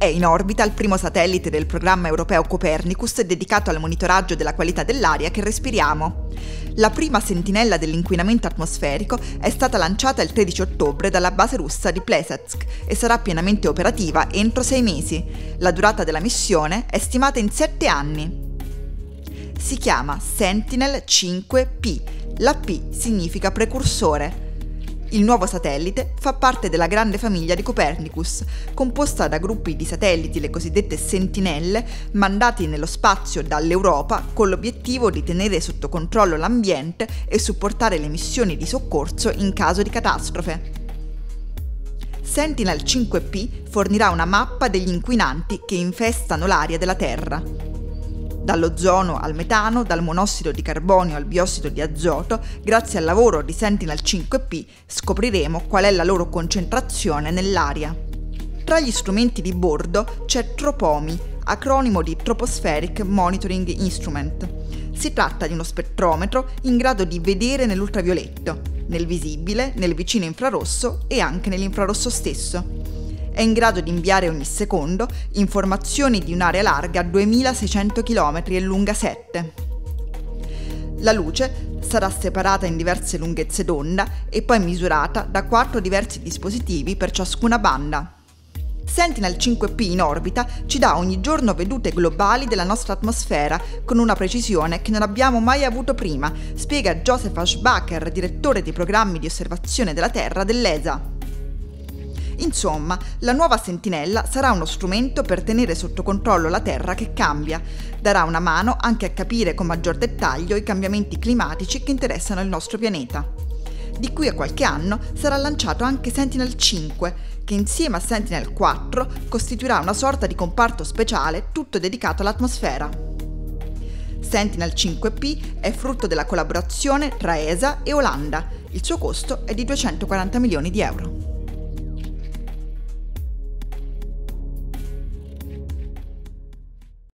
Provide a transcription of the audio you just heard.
È in orbita il primo satellite del programma europeo Copernicus dedicato al monitoraggio della qualità dell'aria che respiriamo. La prima sentinella dell'inquinamento atmosferico è stata lanciata il 13 ottobre dalla base russa di Plesetsk e sarà pienamente operativa entro sei mesi. La durata della missione è stimata in sette anni. Si chiama Sentinel 5P. La P significa precursore il nuovo satellite fa parte della grande famiglia di Copernicus, composta da gruppi di satelliti, le cosiddette sentinelle, mandati nello spazio dall'Europa con l'obiettivo di tenere sotto controllo l'ambiente e supportare le missioni di soccorso in caso di catastrofe. Sentinel 5P fornirà una mappa degli inquinanti che infestano l'aria della Terra dall'ozono al metano, dal monossido di carbonio al biossido di azoto, grazie al lavoro di Sentinel 5P scopriremo qual è la loro concentrazione nell'aria. Tra gli strumenti di bordo c'è Tropomi, acronimo di Tropospheric Monitoring Instrument. Si tratta di uno spettrometro in grado di vedere nell'ultravioletto, nel visibile, nel vicino infrarosso e anche nell'infrarosso stesso è in grado di inviare ogni secondo informazioni di un'area larga 2600 km e lunga 7. La luce sarà separata in diverse lunghezze d'onda e poi misurata da quattro diversi dispositivi per ciascuna banda. Sentinel 5P in orbita ci dà ogni giorno vedute globali della nostra atmosfera con una precisione che non abbiamo mai avuto prima, spiega Joseph Ashbacher, direttore dei programmi di osservazione della Terra dell'ESA. Insomma, la nuova sentinella sarà uno strumento per tenere sotto controllo la Terra che cambia. Darà una mano anche a capire con maggior dettaglio i cambiamenti climatici che interessano il nostro pianeta. Di qui a qualche anno sarà lanciato anche Sentinel 5, che insieme a Sentinel 4 costituirà una sorta di comparto speciale tutto dedicato all'atmosfera. Sentinel 5P è frutto della collaborazione tra ESA e Olanda. Il suo costo è di 240 milioni di euro.